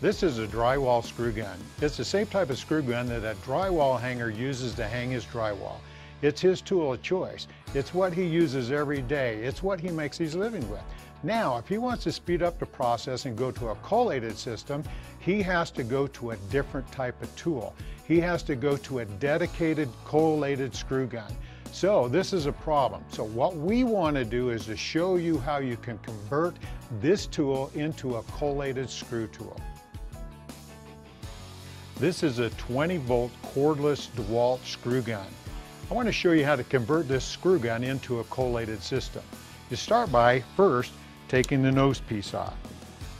This is a drywall screw gun. It's the same type of screw gun that a drywall hanger uses to hang his drywall. It's his tool of choice. It's what he uses every day. It's what he makes his living with. Now, if he wants to speed up the process and go to a collated system, he has to go to a different type of tool. He has to go to a dedicated collated screw gun. So this is a problem. So what we want to do is to show you how you can convert this tool into a collated screw tool. This is a 20 volt cordless DeWalt screw gun. I want to show you how to convert this screw gun into a collated system. You start by first taking the nose piece off.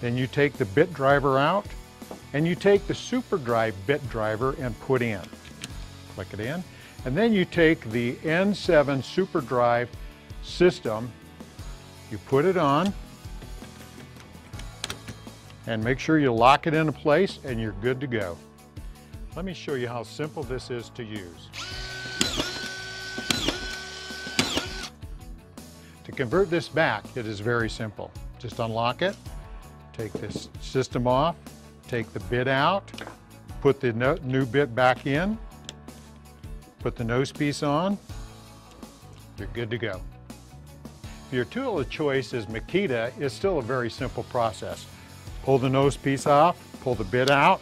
Then you take the bit driver out and you take the super drive bit driver and put in. Click it in. And then you take the N7 super drive system, you put it on and make sure you lock it into place and you're good to go. Let me show you how simple this is to use. To convert this back, it is very simple. Just unlock it, take this system off, take the bit out, put the no new bit back in, put the nose piece on, you're good to go. If your tool of choice is Makita, it's still a very simple process. Pull the nose piece off, pull the bit out,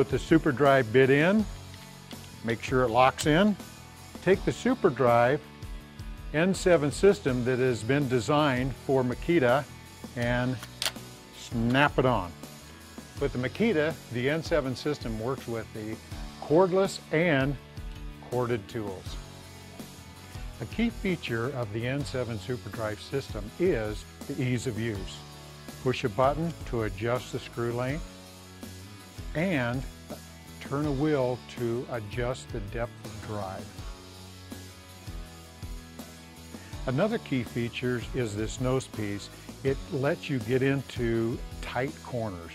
Put the super drive bit in, make sure it locks in. Take the super drive N7 system that has been designed for Makita and snap it on. With the Makita, the N7 system works with the cordless and corded tools. A key feature of the N7 SuperDrive system is the ease of use. Push a button to adjust the screw length, and turn a wheel to adjust the depth of drive. Another key feature is this nose piece. It lets you get into tight corners.